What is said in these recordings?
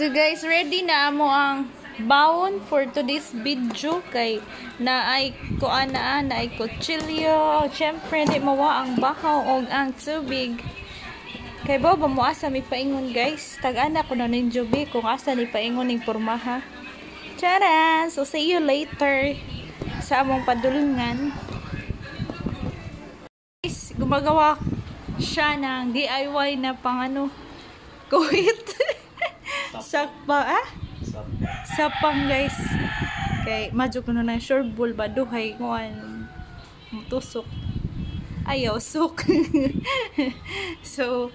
So guys, ready na mo ang baon for today's video kay na ay kuan na na ay kutsilyo. Syempre di mawa ang bahaw og ang tubig. Kay ba ba mo asa mi paingon guys? Tag-ana ko na ning kung asa ni paingon ning pormaha. Charan! So see you later sa among padulungan. Guys, gumagawa siya ng DIY na pang ano, kuhit. Sakpa, ah? Sapang guys. Kay, madyo ko na ng sure bull ba duhay kuan tusok. Ayaw, suk. so,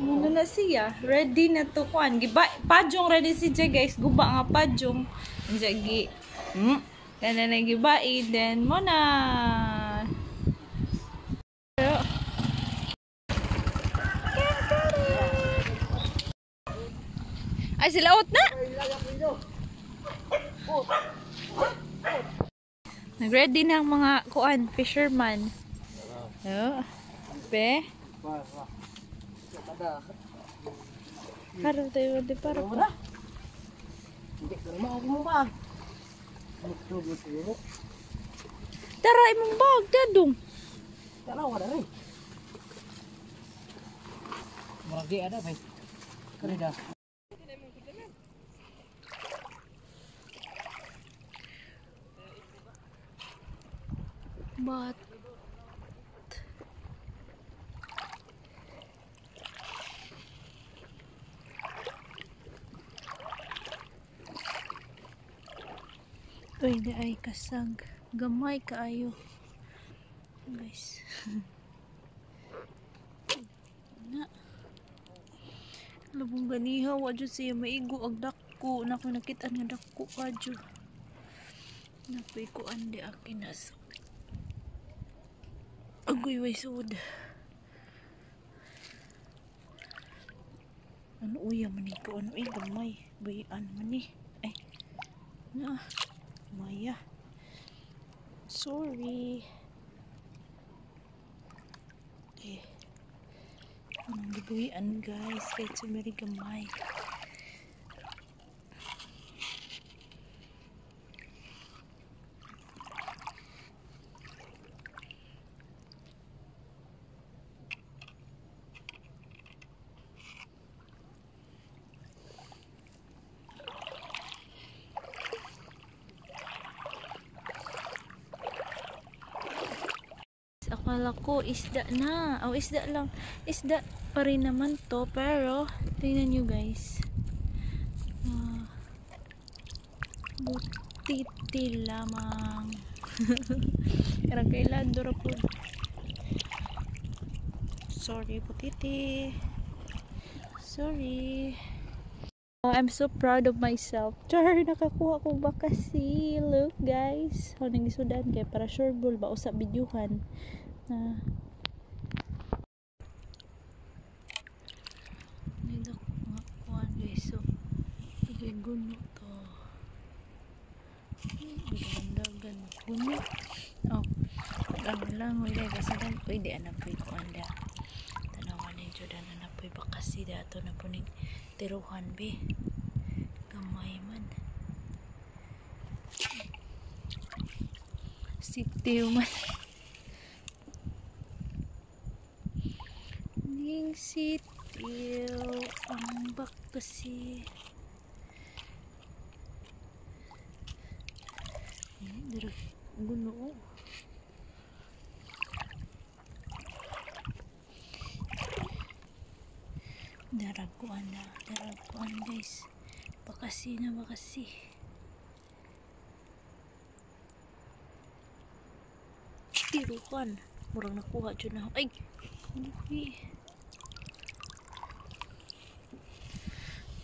ano na siya? Ready na to kuan. Giba, pajong ready si Jay guys. Guba nga pajong. Jagi. Hmm. Yan na nagibai. Then, mo na. Pero, Ay, sila out na! Nag-ready na ang mga kuan, fisherman. Oh. Be? Haro tayo, di para pa. Hindi ko naman mo ba? Tara, imong bag, dadong. Dalawa na rin. Maragi ada ba? Karida. But, di ay kasag. Gamay kaayo. Guys. na. Labong ganiha, wadyo siya maigo ag dako. Naku nakita nga dako kadyo. Napoy ko andi akin nasa. Agoy way sud. Ano uya man ito? Ano eh gamay? Bayan man eh. Ay. Na. Maya. Sorry. Eh. Anong gibuhian guys? Kahit sumiri gamay. Akala ko isda na. O isda lang. Isda pa rin naman to. Pero, tingnan nyo guys. Uh, butiti lamang. Karang kailan dura po. Sorry, butiti. Sorry. Oh, I'm so proud of myself. Char, nakakuha ko ba kasi? Look, guys. How nang isudan kay para sure bull ba usap bidyuhan. Na Nila ko nga kuhan guys. So, ito'y guno to. Ganda-ganda. Guno. Oh. Lang lang. Wala. Kasi lang pwede. Pwede ko anda. Tanawan ni Jordan. Anak pwede ba kasi dato na po ning tiruhan be. Gamay man. Sitiw man. Ning sitiw. Ang bak kasi. Eh, dara. Guno. Daraguan na. Daraguan guys. Bakasi na bakasi. Tirukan. Murang nakuha dyan na. Ay! Buhi.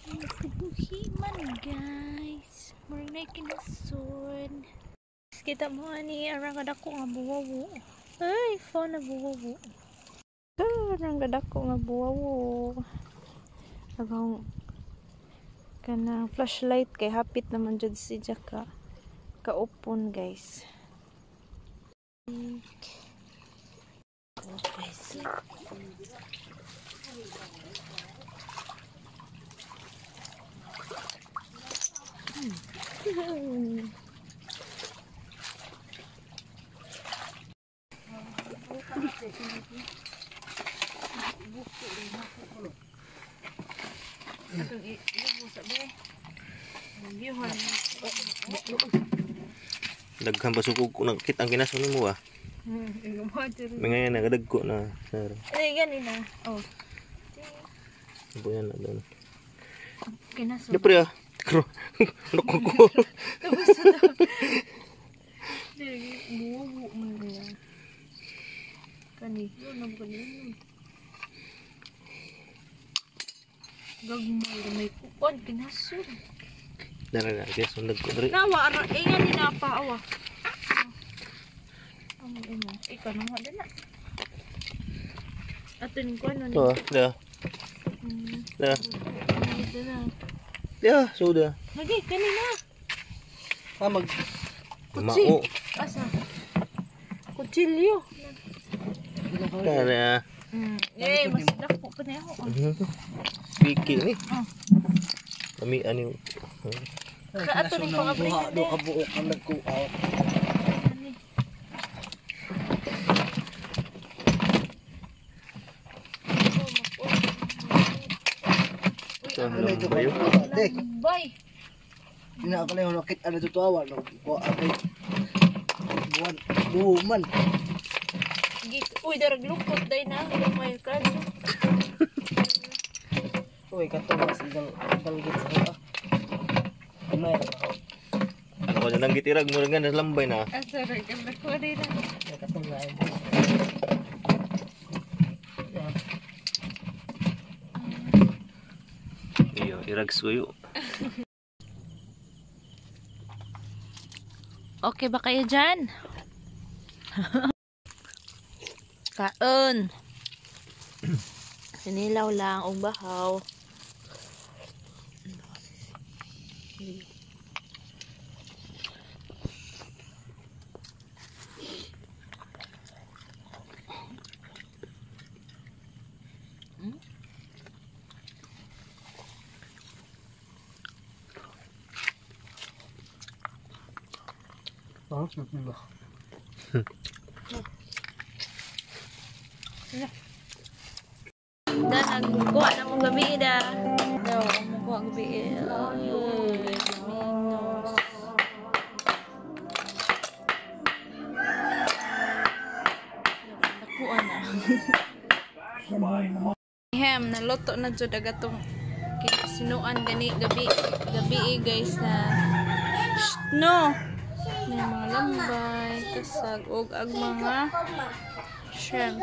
Buhi man guys. Murang na ikinasod. Kita mo ani. Arang kada ko nga buwawo. Ay! Phone na buwawo. Arang kada ko nga buwawo. Agong kanang flashlight kay hapit naman jud si Jaka kaupon guys. Itong i- ilubo sa be. Yuhan. Daghang basukog ko nakit ang kinaso nimo ah. Hmm, ilubo. Mga nagadagko na. Sir. Ay, ganina. Oh, Ano yan na doon? kinaso. Di pre ah. Kro. Ano ko ko? Tapos sa daw. Dili, buwo man niya. Kani, yun ang ganyan. Gagmay, may kupon, kinaso. Dara na ko diri. Nawa, ara, eh, yan din apa, awa. Ang ina, ikaw na nga din na. Ato ni ko, ano ni? To, da. Hmm, Da. ito na. Ya, sudah. Lagi, kanina. Ah, mag mao. Asa? Kutsilyo. Kana. Hmm, eh, mas dako pa niya ako. Piki ni. Ah. Kami ani. Sa ato ni pang Buha abri do kabuok ang nagkuaw. Sa Ano ito bayo. Dek, Bay, dina ako na yung nakit ano to tawa no. Ko ay buwan buman. git. Uy, darag lupot day na. May kan. Uy kato mas isang banggit sa ka. Ano yan? Ako na lang gitirag mo nga lambay na. Asa ra ka ba ko din na. Kato nga yun. Iyo, irag suyo. Okay ba kayo dyan? Kaon. Sinilaw lang o bahaw. Ah, sabi ba? Da, nagkuha na mong gabi da. Daw, magkuha gabi. Nakuha na. Hem, naloto na dyan agatong sinuan gani gabi gabi eh, guys na no may mga lambay kasag og ag mga shrimp